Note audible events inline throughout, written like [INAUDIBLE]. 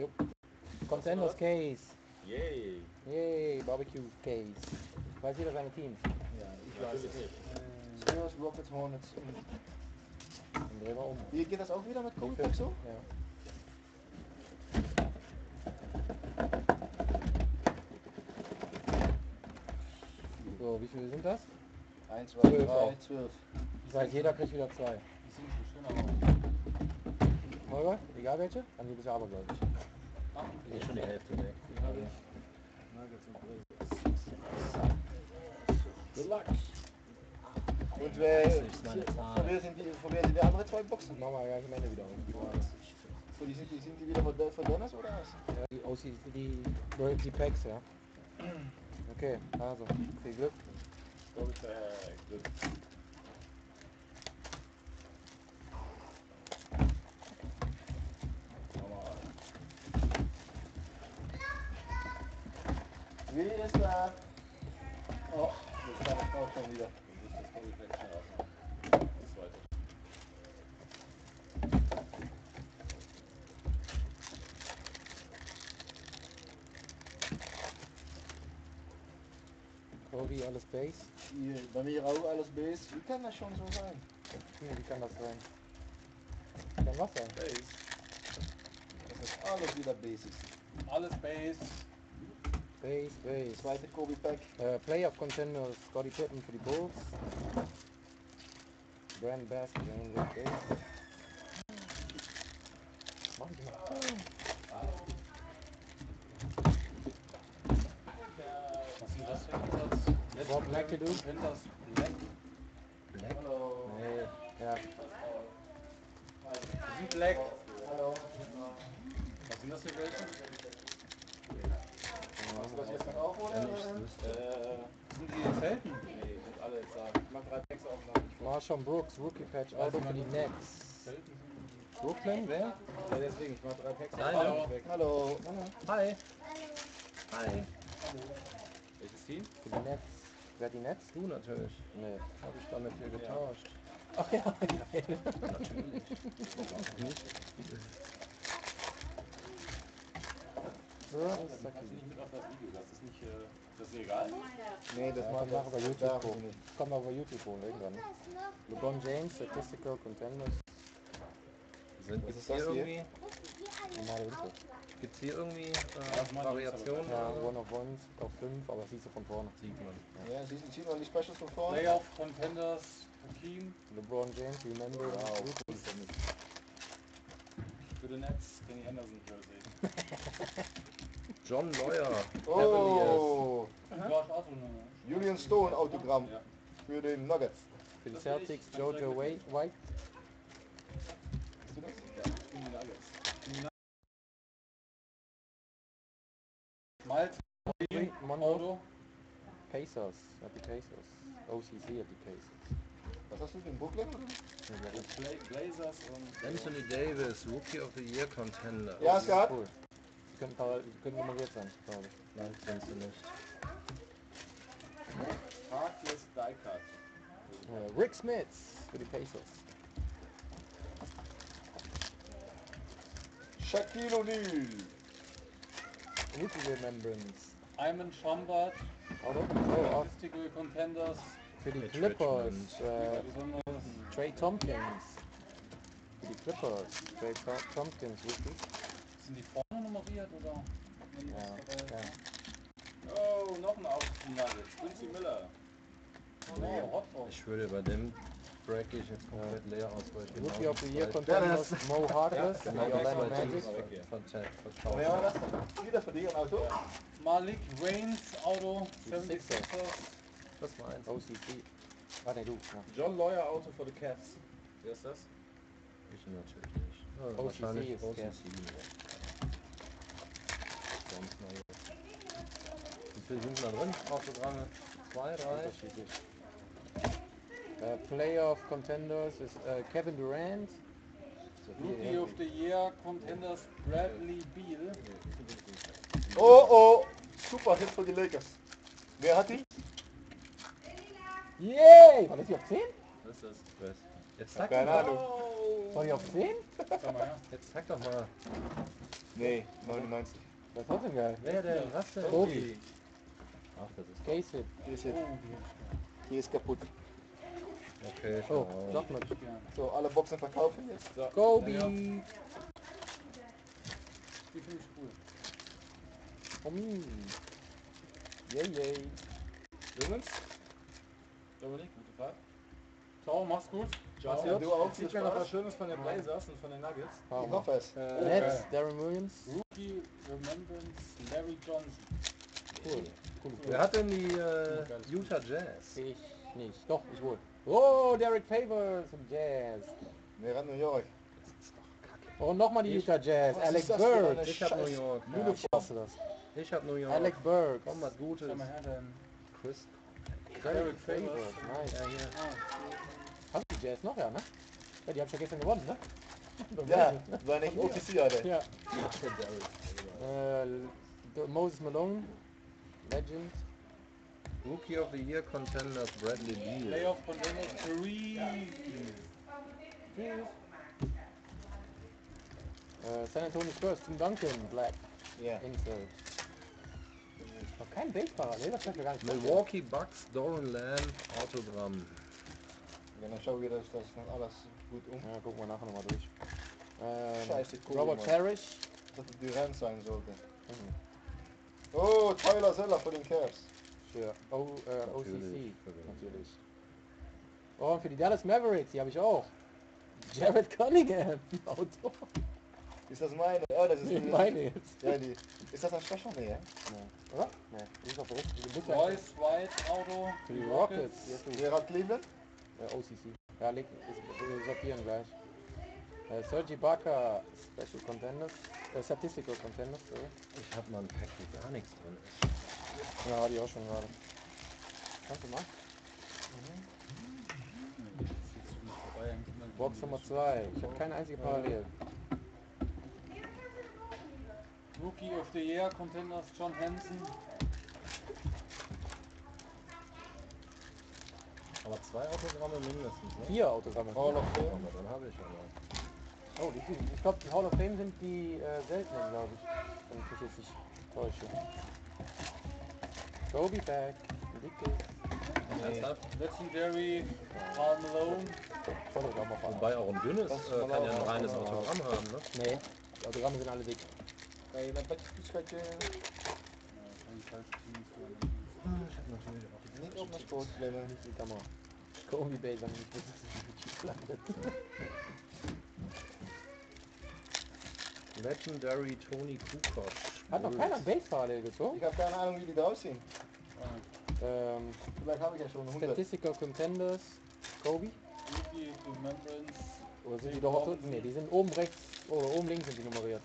Jupp. Contenders Case. Yay. Yay, Barbecue Case. Weiß jeder seine Teams? Ja, ich weiß es nicht. Spurs, Rockets, Hornets. Dann drehen wir um. Wie geht das auch wieder mit Covid so? Ja. So, wie viele sind das? 1, 2, Zwölf 3, auch. 12. Das heißt, jeder kriegt wieder zwei. Die sind schon schön, aber Holger, egal welche? Dann gibt es ja abergläubig. ich bin schon die Hälfte weg. Good luck. Und wer, ist von wer sind die, von wer sind die anderen zwei Boxen? Machen wir gleich am Ende wieder auf. So, die sind, die, sind die wieder von, von Dennis oder was? Ja, die OC, die, die Packs, ja. Okay, also, viel Glück. Perfekt. Wie ist da? Oh, das kann ich auch schon wieder. Das ich gleich schnell aufmachen. Das zweite. Kobi, alles Base. Hier, bei mir auch alles Base. Wie kann das schon so sein? Hm, Wie kann das sein? Kann was sein? Base. Das ist alles wieder Basics. Alles Base. Base, Base. Zweite Kobe Pack. Uh, playoff Contenders, Scotty Pippen für die Bulls. Brand Bass für den Base. Mach ich mal. Was sind das für Ansatz? What Black to do? Contenders Black. Black? Hallo. Nee, ja. Die sind Black. Hallo. Was sind das für welche? Hast du das jetzt noch auch oder? Äh, sind die selten? Nee, sind alle jetzt sagen. Ich mach drei Packs aufnahmen. Marshall Brooks, Rookie Patch, Auto für die Nets. Selten Brooklyn, wer? Ja, deswegen, ich mach drei Packs Hallo. weg. Hallo. Hi. Hi. Welches Team? Für die Nets. Wer hat die Nets? Du natürlich. Nee. Habe ich damit hier getauscht. Ach ja, [LAUGHS] geil. [LAUGHS] Das ist nicht mit auf das Video. Das ist nicht, äh, das ist egal. Nee, das kommt nachher bei YouTube hoch. Kommt noch bei YouTube hoch irgendwann. LeBron James, Statistical Contenders, Sind, gibt's ist hier das hier? irgendwie, normale Info. gibt's hier irgendwie äh, Variationen? Ja? One of Ones auf 5, aber siehst du von vorne. Sieht man. Ja, siehst du, sieht man die Specials von vorne? Playoff Contenders Hakim LeBron James, remember, Wow. Für die Nets. Kenny Anderson Jersey. John Lawyer. Oh, hast. Julian Stone Autogramm Ja. für den Nuggets. Für die Celtics, Jojo White. Du das? Ja, die Nuggets. Miles Monroe, Auto. Pacers, hat die Pacers. OCC hat die Pacers. Was hast du den Brooklyn? Bla Blazers und. Anthony Davis, Rookie of the Year Contender. Ja, Das ist Skat. cool. Die können, para- die können nummeriert sein, glaube ich. Nein, kennst du nicht. Parkless Diecard. Äh, Rick Smits für die Pacers. Shaquille O'Neal. Rookie Remembrance. Iman Chambard. Auto? Oh, auch Statistical Contenders. Für die Clippers. Äh. Trey Tompkins. Für die Clippers. Trey Tom- Tompkins, Rookie. Sind die vorne nummeriert oder? Ja, ja. Oh, noch ein Nuggets. Quincy Miller. Oh, Hotbox. Ich würde bei dem Break ich jetzt komplett leer aus, weil ich Rookie of the Year Contenders, Mo Harkless, genau die Orlando Magic. Wer war das denn? Wieder für dich ein Auto? Malik Reigns Auto. Die 76ers. Das war eins. OCC. Ne, du. Ja. John Lawyer Auto für die Cavs. Wer ist das? Ich natürlich nicht. Ja, OCC wahrscheinlich ist OCC. Wie viele sind da drin? Autogramme? Zwei, drei? Unterschiedlich. Äh, Playoff Contenders ist äh, Kevin Durant. Rookie of the Year Contenders Bradley Beal. Oh, oh. Super Hit für die Lakers. Wer hat die? Yay! War das die auf 10? Was ist das? Was? Jetzt sag Keine doch mal. Ahnung. War die auf 10? Sag mal her. Jetzt sag doch mal. Nee, 99. Das ist trotzdem geil. Wer denn? Was denn? Kobi. Ach, das ist ist jetzt, die ist kaputt. okay. Oh, schau. sag mal. So, alle Boxen verkaufen jetzt. So, Kobe. ja, Die finde ich cool. Komi. Yay, yay. Jungs. Dominik, gute Fahrt. Ciao, mach's gut. Ciao. Ja, Du auch, Sieht mir noch was Schönes von den Blazers und von den Nuggets. Ich hoffe es. Äh, Nets, Darren Williams. Rookie Remembrance Larry Johnson. Cool. Cool. Wer hat denn die äh, Utah Jazz? Ich nicht. Doch, ich wohl. Oh, Derek Favors und Jazz. Wer hat New York? Und nochmal die Utah Jazz. Was Alex Burke. Ich hab New York. Ja, ich hasse das. Ich hab New York. Alex Burke. Komm, was Gutes. Chris. Derek Favors. Nice. Ja, hier. Hast du die Jazz noch, ja, ne? Ja, die hab ich ja gestern gewonnen, ne? Ja, weil ich OKC hatte. Ja. Äh, Moses Malone. Legend. Rookie of the Year Contenders Bradley Beal. Playoff Contender 3. Äh, San Antonio Spurs. Tim Duncan. Black. Ja. Insert. Noch kein Basefahrer, ne? Das gar nicht. Milwaukee Bucks Doran Lamb Autogramm. Ja, dann schau wieder, dass das noch alles gut um. Ja, gucken wir nachher nochmal durch. Ähm, Scheiße, cool, Robert. Parrish. Dass es Durant sein sollte. Mhm. Oh, Tyler Zeller von den Cavs. Für o, äh, OCC. Natürlich. Natürlich. Oh, und für die Dallas Mavericks, die habe ich auch. Jared Cunningham. [LAUGHS] Auto. Ist das meine? Ja, das ist Nee, die. meine jetzt. Ja, die. Ist das ein Special? Nee, ja? Nee. Oder? Nee. Die ist. Die Big Royce White Auto. Für die Rockets. Die. Wer hat Cleveland? Äh, OCC. Ja, leg, ist, wir sortieren gleich. Äh, Sergi Barker, Special Contenders. Äh, Statistical Contenders, sorry. Ich hab mal ein Pack, wo gar nichts drin ist. Ja, hatte ich auch schon gerade. Kannst du mal? Box Nummer 2. Ich habe keine einzige Parallel. Rookie of the Year Contenders John Hansen. Aber zwei Autogramme mindestens, ne? Vier Autogramme. Hall of Aber Fame. dann habe ich aber. Oh, die, die- ich glaube, die Hall of Fame sind die äh, seltenen, glaube ich. Wenn ich mich jetzt nicht täusche. Kobe Back. Dicke. Ernsthaft? Legendary Karl Malone. Auf einmal. Wobei auch ein dünnes äh, kann ja ein reines Autogramm haben, ne? Nee, die Autogramme sind alle dick. Nee, dan pak je toetskaartje Ich hab natürlich auch niet op naar sport klimmen. Nicht die Kamera. Kobe Bay, dann nicht, dass es landet. Legendary Tony Kukoc. Hat noch keiner ein Base Parallel gezogen? Ich habe keine Ahnung, wie die draus zien. Ähm, Vielleicht habe ich ja schon 100. Statistical Contenders. Kobe? Remembrance. Oder sind die doch auch so? Nee, die sind oben rechts oder oben links sind die nummeriert.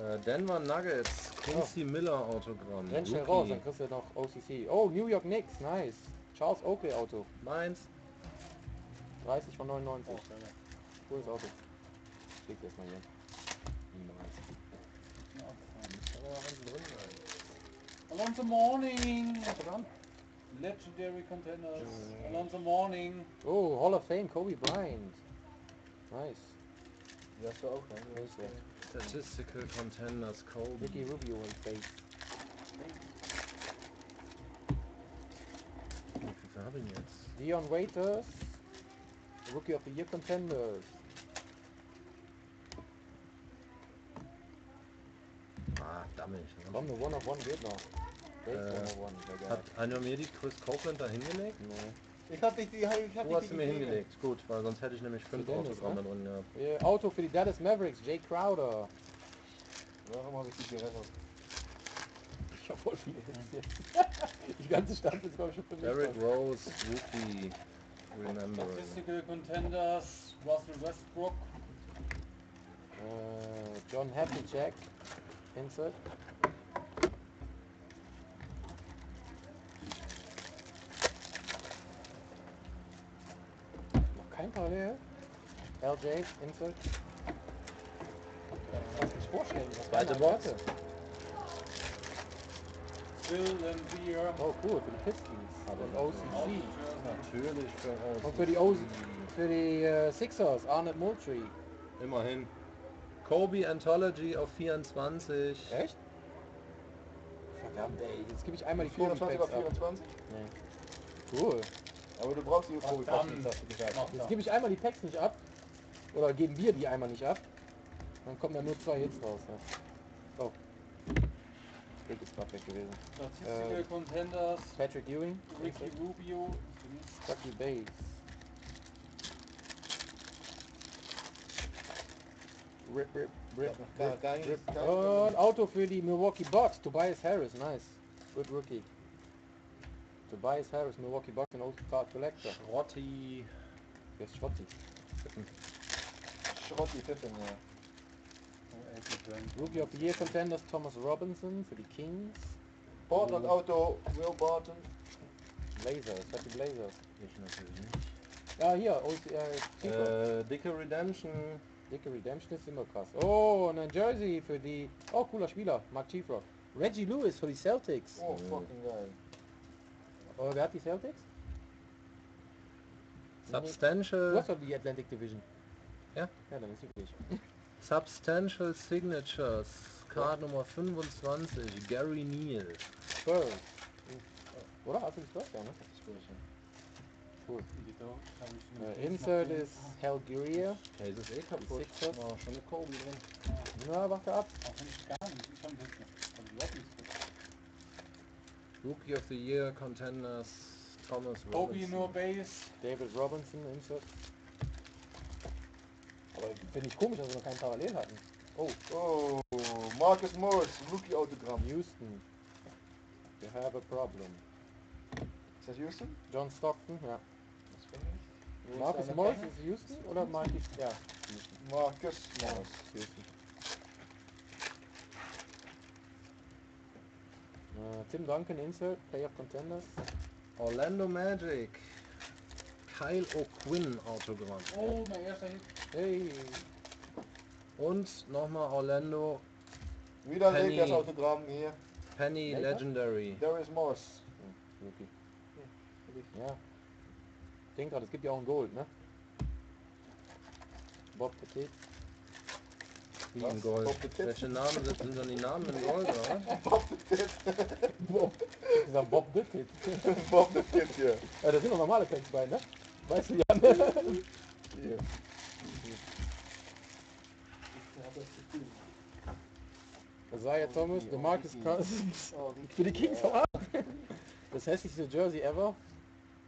Äh, Denver Nuggets. Quincy Miller Autogramm. Renn schnell raus, dann kriegst du noch OCC. Oh, New York Knicks, nice. Charles Oakley Auto. Meins. 30 von 99. Cooles Auto. Ich leg das mal hier. Niemals. Ja. Alonso Morning. Legendary Contenders. Alonso Morning. Oh, Hall of Fame, Kobe Bryant. Nice. Hast du auch, ne? Nice, ja. Statistical Contenders Kobe. Ricky Rubio in Face. Wie viel habe ich jetzt? Dion Waiters. Rookie of the Year Contenders. Ah, dammit. Komm, eine One of One geht noch. Äh, One One. Hat einer mir die Chris Copeland da hingelegt? Nee. Ich hab dich die, ich hab Wo dich hast du mir hingelegt? Gut, weil sonst hätte ich nämlich fünf Autogramme drin gehabt. Äh, Auto für die Dallas Mavericks, Jay Crowder. Warum habe ich die gerettet? Ich hab voll jetzt. [LAUGHS] die ganze Stadt ist glaube ich schon für mich. Derrick. Rose, Rookie, Remembering. Statistical Contenders Russell Westbrook. Äh, John Happy Jack. Insert. Kein Parallel. LJ, Insert. Kannst du dich vorstellen? was Zweite Box. Lambier. Oh cool, für die Pistons. Und OCC. Natürlich für Rose. Und für die, o für die äh, Sixers, Arnold Moultrie. Immerhin. Kobe Anthology auf 24. Echt? Verdammt, ey. Jetzt gebe ich einmal die Kobe 24 Packs auf ab. 24? Nee. Cool. Aber du brauchst die nicht, hast du gesagt. Jetzt gebe ich einmal die Packs nicht ab. Oder geben wir die einmal nicht ab. Dann kommen da nur zwei Hits raus. Ja. Oh. Rick ist weg gewesen. Statistical Äh, Contenders, Patrick Ewing. Ricky Rubio, Chucky Bass. Rip, rip, rip, rip, rip. Und Auto für die Milwaukee Bucks. Tobias Harris, nice. Good rookie. Tobias Harris, Milwaukee Bucks, an Old Card Collector. Schrotti. Wer ist Schrotti? Schrotti Pippen, uh, ja. Rookie of the Year Contenders, Thomas Robinson für die Kings. Portland Auto, Will Barton. Blazers, Happy Blazers. Ich natürlich nicht. Ja, ah, hier, OC, äh, uh, Äh, dicke Redemption. Dicke Redemption ist immer krass. Oh, und ein Jersey für die... Oh, cooler Spieler, Mark Chiefrock. Reggie Lewis für die Celtics. Oh, fucking geil. Oh, wer hat die Celtics? Du Substantial, hast doch die Atlantic Division. Ja. Ja, dann ist üblich. [LAUGHS] Substantial Signatures. Card Nummer 25. Gary Neal. Spurs. Oder? Hast du die Spurs? Ja, ne? Cool. Äh, Insert ist Helgiria. Case ist eh kaputt. Sixers. War schon eine Kobe drin. Na, warte ab. Auch wenn ich gar nicht, ich das nicht. Also überhaupt. Rookie of the Year Contenders. Thomas Robinson. nur Base. David Robinson, Insert. Aber finde ich komisch, dass wir noch keinen Parallel hatten. Oh, Oh, Marcus Morris, Rookie Autogramm. Houston. We have a problem. Ist das Houston? John Stockton, ja. Marcus Morris ist Houston oder Marcus? Ja, Houston. Marcus Morris. Houston. Äh, Tim Duncan, Insert, Playoff Contenders. Orlando Magic. Kyle O'Quinn Autogramm. Oh, mein erster Hit. Hey, Und nochmal Orlando Wieder Penny. Lakers Autogramm hier. Penny Laker? Legendary. Darius Morris. Rookie. Ja. Ich denke gerade, es gibt ja auch ein Gold, ne? Bob Petit. Wie Was? in Gold. Bob the Tit? Welche Namen sind, sind dann die Namen in Gold, oder? [LAUGHS] Bob the Tit. Bob. Ich gesagt Bob Petit. [LAUGHS] Bob the Tit hier. Ja, da sind noch normale Packs bei, ne? Weißt du ja, ne? hier. Isaiah Thomas, DeMarcus Cousins. [LAUGHS] Für die Kings auch. Das hässlichste Jersey ever.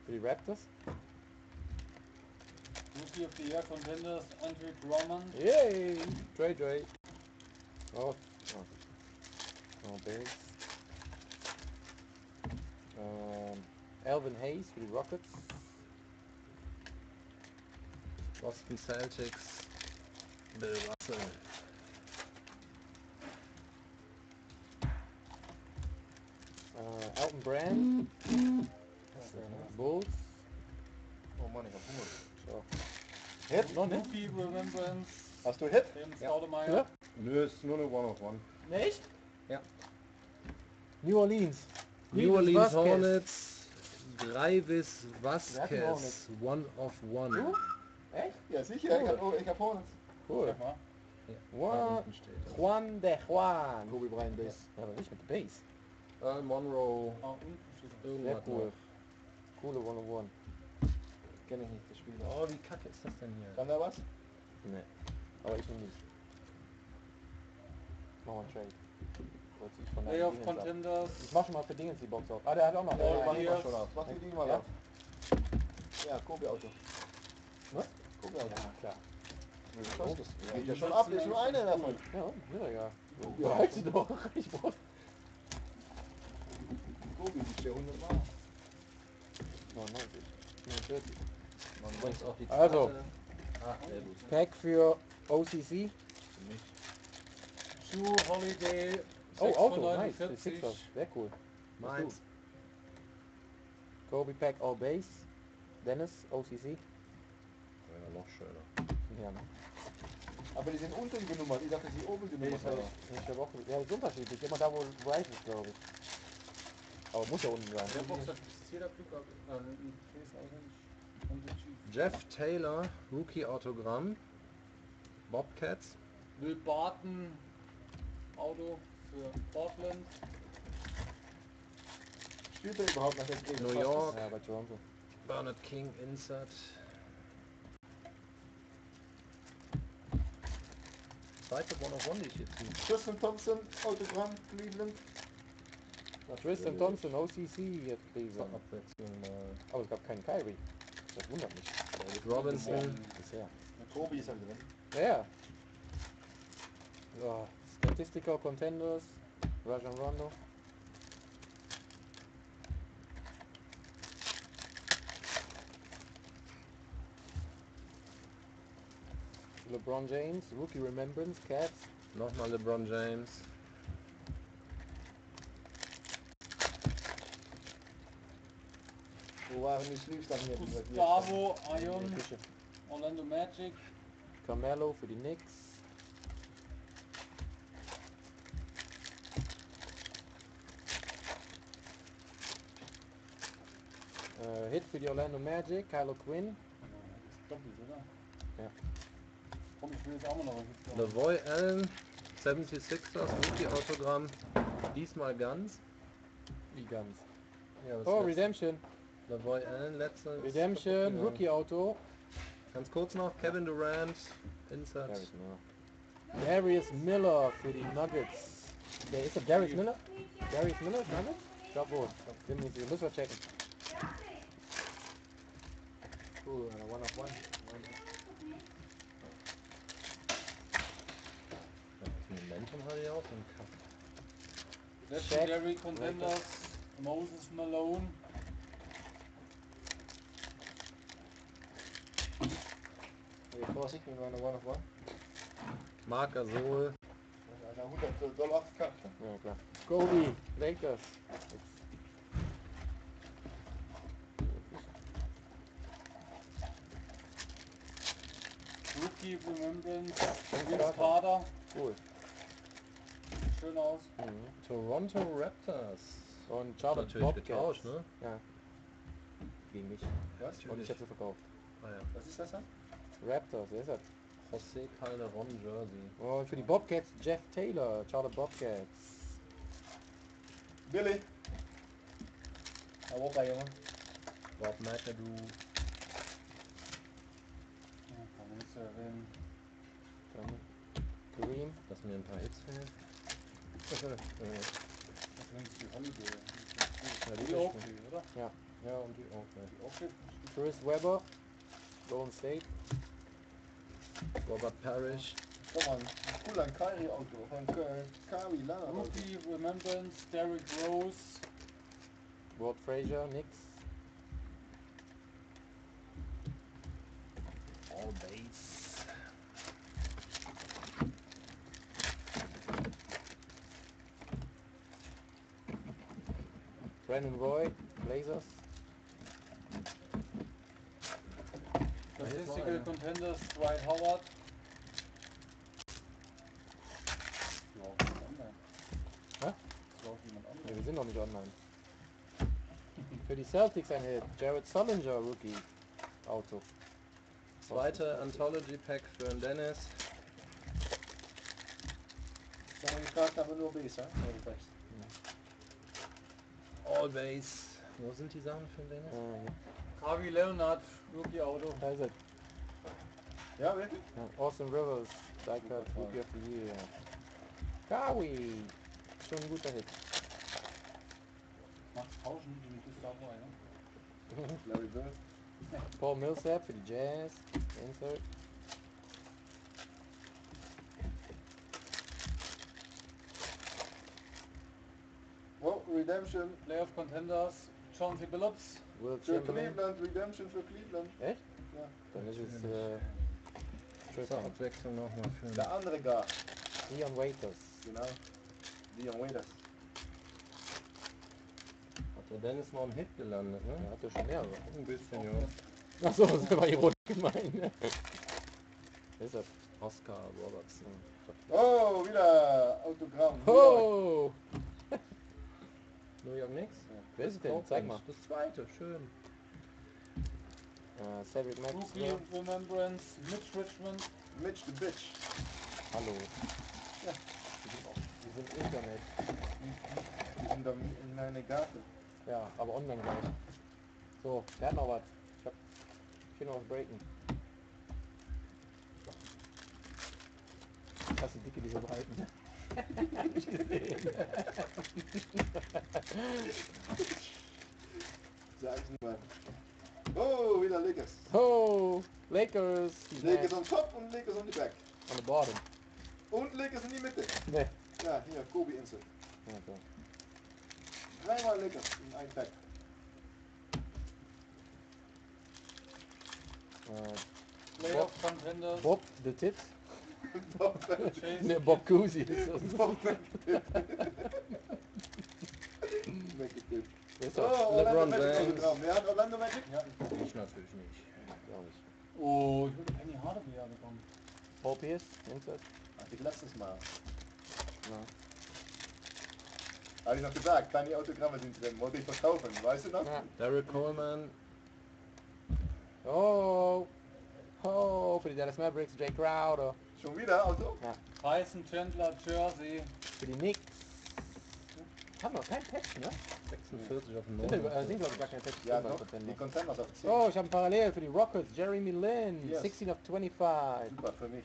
Für die Raptors. Rookie of the Year Contenders, Andre Drummond. Yay! Trey Trey. Oh. Oh, oh Bills. Ähm, um, Alvin Hayes für die Rockets. Boston Celtics. Bill Russell. Uh, äh, Alton Brand. Hit? Noch nicht? Rookie Remembrance, Hast du Hit? Ja. Staudemeyer. Ja? Nö, ist nur eine One-of-One. Echt? Ja. New Orleans. New Orleans Vasquez. Hornets. Die Vasquez. Hornets? One of One. Echt? Ja, sicher. Ich hab, oh, ich hab Hornets. Cool. Juan. Juan de Juan. Kobe Bryant Base. Ja, aber nicht mit der Base. Earl Monroe. Ah, unten steht er. Sehr Irgendwas cool. noch. Coole 101. Kenn ich nicht, das Spiel. Oh, wie kacke ist das denn hier? Kann da was? Nee. Aber ich nicht. Machen wir einen Trade. Playoff ab. Contenders. Ich mach schon mal für Dingens die Box auf. Ah, der hat auch noch. Ja, Ja, mach ich mal schon auf. Mach die Dinge mal Ja? auf. Ja, Kobe Auto. Was? Kobe Auto. ja klar. Ja, das geht ja schon ab, ist nur einer davon. Ja, ja, ja. Ja. Behalt sie doch. [LAUGHS] Ich brauch... Kobe, die 400 Mal. 99. 49. Also. Ah. Pack für OCC. Sue Holiday. Oh, 6 Auto. Nice. Die 49. Sixers. Sehr cool. Meins. Kobe Pack All Base. Dennis, OCC. Ja, noch schöner. Ja, ne? Aber die sind unten genummert. Ich dachte, die oben Nee, genummert waren. ist nicht der Woche. Ja, das ist unterschiedlich. Immer da, wo Rice ist, glaube ich. Aber muss ja unten sein. Der Box hat ist jeder Glück Jeff Taylor, Rookie Autogramm. Bobcats. Will Barton Auto für Portland. Spielt er überhaupt noch jetzt gegen New? York. Ja, bei Toronto. Bernard King, Insert. Zweite One of One, die ich jetzt ziehe. Tristan Thompson, Autogramm, Cleveland. Tristan Thompson, OCC jetzt Cleveland. Abwechslung mal. Aber es gab keinen Kyrie. Das wundert mich. David Robinson. Bisher. Kobe ist halt drin. Ja, ja. So, Statistical Contenders, Rajon Rondo. LeBron James, Rookie Remembrance, Cats. Nochmal LeBron James. Wo waren die Sleeves dann hier? Gustavo Ion. Orlando Magic. Carmelo für die Knicks. Äh, Hit für die Orlando Magic, Kylo Quinn. Doppelt, oder? Ja. Komm, ich will jetzt auch mal noch was Lavoy Allen, 76ers, Rookie Autogramm. Diesmal ganz. Wie ganz. Ja, Oh, Redemption. Lavoy Allen, letzte. Redemption, Rookie Auto. Ganz kurz noch, Kevin Durant, Insert. Darius Miller. Darius Miller für die Nuggets. Der ist der Darius Miller? Darius Miller, Nuggets? Ich glaube wohl. Bin mir nicht sicher. Müssen wir checken. Cool, uh, one of one. Momentum hatte ich auch im Cup. Legendary Contenders, Moses Malone. Hey, Vorsicht mit meiner One of One. Marc Gasol, Eine 100 Dollar Karte. Ja, klar. Kobe, Lakers. Rookie Remembrance, Vince Carter. Cool. Schön aus. Mhm. Toronto Raptors. Und Charlotte Natürlich Bobcats. getauscht, ne? Ja. Gegen mich. Was? Und ich hätte sie verkauft. Ah ja. Was ist das dann? Raptors, wer ist das? José Calderon Jersey. Und für die Bobcats Jeff Taylor, Charlotte Bobcats. Billy. Wobei, Junge. Bob McAdoo. Ja, kann man nicht so erwähnen. Dann Kareem. Dass mir ein paar Hits fehlen. [LAUGHS] Das nimmst du Holiday. Ja, Die die Oakley, oder? Ja. ja, und die auch. Ne. Die Oakley. Chris Webber, Golden State. Robert Parrish. Guck mal, ein cooler Kyrie-Auto. Von K- Kari Lana. Rookie Remembrance, Derrick Rose. Walt Frazier, Knicks. All Base. Brandon Roy, Blazers. Statistical Contenders, Dwight Howard. Ja, jemand online. Hä? Ist auch jemand Ne, online. wir sind noch nicht online. Für die Celtics ein Hit. Jared Sullinger, Rookie. Auto. Zweite Anthology Pack für den Dennis. Sagen wir gefragt, aber nur Bs, ja? Base. Wo sind die Sachen für den Dennis? Harvey Leonard, Rookie Auto. da ist er. Ja, wirklich? Ja, Austin Rivers, Diecard, Rookie of the Year. Kawi. Schon ein guter Hit. Macht tauschen die mit Gustavo ein. Larry Bird. Paul Millsap für die Jazz. Insert. Wow, Redemption Playoff Contenders, Chauncey Billups. Will für Chamberlain. Cleveland. Redemption für Cleveland. Echt? Ja. Dann ist es äh, Zur Triple. Abwechslung nochmal für den Der andere gar. Dion Waiters. Genau. Dion Waiters. Der Dennis noch einen Hit gelandet, ne? Der hatte schon mehrere. Ein bisschen, ja. Achso, das war ironisch gemeint. ne? Wer ist das? Oscar Robertson. Oh, wieder Autogramm. Oh! [LAUGHS] New York Knicks? Wer ist denn? Zeig mal. Das zweite, schön. Äh, Cedric Rookie Maxwell. Remembrance, Mitch Richmond. Mitch the Bitch. Hallo. Ja. Die sind, auch, die sind Internet. Die sind da in meine Garten. Ja, aber online gleich. So, der hat noch was. Ich hab ich will noch was breaken. Hast du dicke die so halten? Hab ich gesehen. Sag's mal. Oh, wieder Lakers. Oh, Lakers. die Lakers on top und Lakers on the back. On the bottom. Und Lakers in die Mitte. Ne. Ja, hier, Kobe Insel. Ja, so. Dreimal Lakers in ein Pack. Äh, Playoff Contenders. Bob the Tit. Bob Chase. [LAUGHS] Ne, Bob Cousy ist das. weggekippt. Weggekippt. Ist Oh, doch. Orlando LeBron Magic ist James. dran. Wer hat Orlando Magic? Ja, Ich natürlich nicht. Glaub ich. Oh, ich würde Penny Hardaway ja bekommen. Paul Pierce, denkst du? Hatte ich letztes Mal. Ja. Habe ich noch gesagt, keine Autogramme sind drin. Wollte ich verkaufen, weißt du noch? Ja. Derek Coleman, Oh. Oh, für die Dallas Mavericks, Jay Crowder. Schon wieder Auto? Tyson Chandler Jersey. Für die Knicks. Haben wir kein Patch, ne? 46 auf dem Sind, wir- äh, 9. sind glaube ich gar kein Patch. Ja, doch. Die Contenders auf 10. Oh, ich habe ein Parallel für die Rockets, Jeremy Lin, Yes. 16 of 25. Super für mich.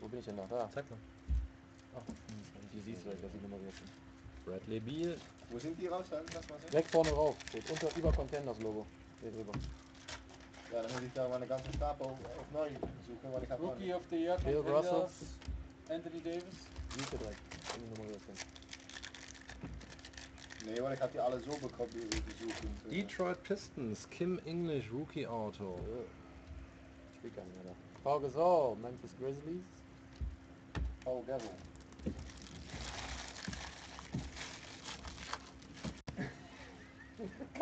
Wo bin ich denn noch? Da. Zeig mal. Die siehst du, dass die nummeriert sind. Bradley Beal, Wo sind die raus? Lass mal sehen. Direkt vorne drauf, steht unter über Contenders Logo. Hier drüber. Ja, dann muss ich da meine ganzen Stapel auf neu suchen, weil ich habe Rookie of the Year Bill. Russell. Anthony Davis. Siehst du direkt, die nummeriert sind. Nee, weil ich habe die alle so bekommen, die suchen. für- Detroit Pistons, Kim English Rookie Auto. Äh, Spielt gar nicht mehr da. Paul Gasol, Memphis Grizzlies. Paul Gasol.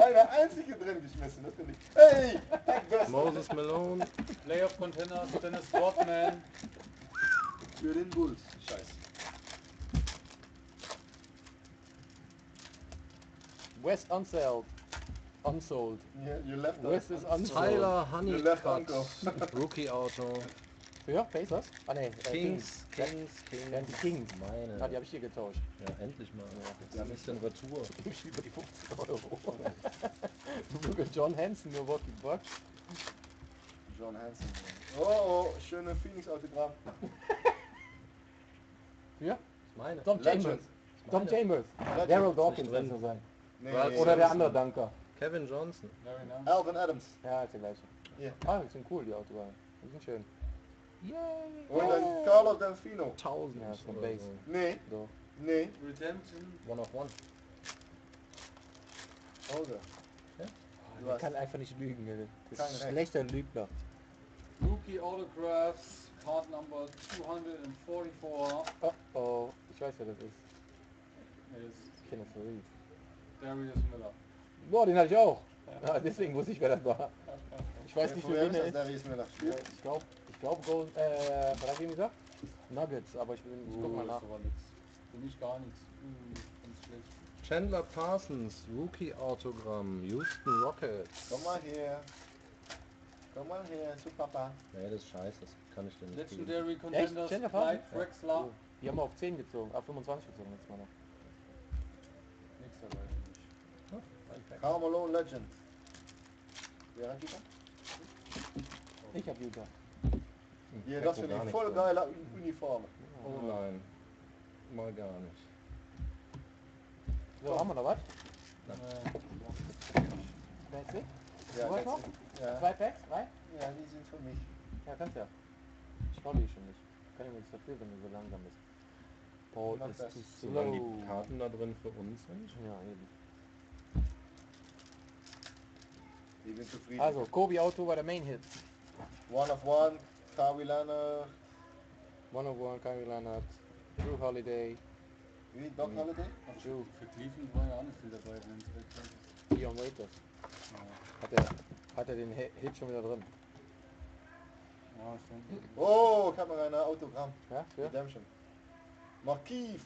Keine einzige drin geschmissen, das finde ich. Hey! Moses Malone, Playoff Contenders. Dennis Rodman. Für den Bulls. Scheiße. West Unsold. Unsold. You, you left West is unsold. Tyler Honeycutt. Rookie Auto. Ja, Pacers? Ah ne, äh, Kings, Kings, Kings. Ja, die Kings. Meine. Ah, die habe ich hier getauscht. Ja, endlich mal. Ja. Ein bisschen Retour. [LAUGHS] Ich über die 50 Euro. Sogar John Hansen, nur Walking Bucks. John Hansen. Oh, oh, schöne Phoenix Autogramm. Ja? Meine. Tom. Chambers. Tom Chambers. Daryl Dawkins drin. soll sein. Nee, Oder nee, Oder der andere Dunker. Kevin Johnson. Very nice. Alvin Adams. Ja, ist der gleiche. Ja. Ah, die sind cool, die Autogramme. Die sind schön. Yay! Und dann Carlos Delfino. 1000 Ja, von Base. so. Nee, So. nee. Redemption. One of one. Holger. Der hast- kann einfach nicht lügen. Das Kein ist ein Recht. schlechter Lügner. Rookie Autographs. Part number 244. Oh oh, ich weiß wer das ist. Ist Kenneth Reed. Darius Miller. Boah, den hatte ich auch. Ja, deswegen wusste ich, wer das war. [LAUGHS] Ich weiß nicht, Wer er das? ist. Nach Ja, Ich glaube, ich glaube, Gold, äh, was hab ich ihm gesagt? Nuggets, aber ich, bin, ich guck mal Oh, nach. Für mich gar nichts. Uh, ganz schlecht. Chandler Parsons, Rookie Autogramm, Houston Rockets. Komm mal her. Komm mal her zu Papa. Nee, das ist scheiße, das kann ich dir nicht. Legendary Contenders. Chandler Parsons? Drexler. Oh, die haben wir auf 10 gezogen, auf 25 gezogen jetzt mal noch. Nix dabei. Legend. Wer hat die da? Ich hab Utah. Hier, das finde ich voll geile Uniform. Oh nein. Mal gar nicht. So, haben wir noch was? Äh, That's it? Ja, noch? ja. Zwei Packs? Drei? ja, die sind für mich. Ja, kannst ja. Ich traue die schon nicht. Kann ich nichts dafür, wenn du so langsam bist. Paul ist das. too Solange slow. die Karten da drin für uns sind. Ja, eben. Ich bin zufrieden. Also, Kobe Auto war der Main Hit. One of One, Of One, Kyrie Leonard, Drew Holiday, wie Doc Mhm. Holiday? Drew, für Cleveland war ja auch nicht viel dabei, wenn es weg ist. Dion Waiters. Hat er, hat er den Hi- Hit schon wieder drin? Ja, stimmt. Oh, noch ein Autogramm. Ja, für? Redemption. Marquise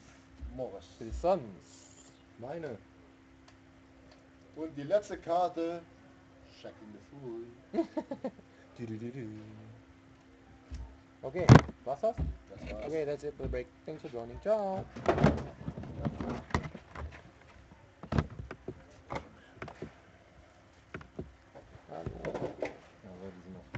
Morris. Für die Suns. Meine. Und die letzte Karte, Shaq in the Fool. [LAUGHS] Okay, das? Das. Okay, that's it for the break. Thanks for joining. Ciao.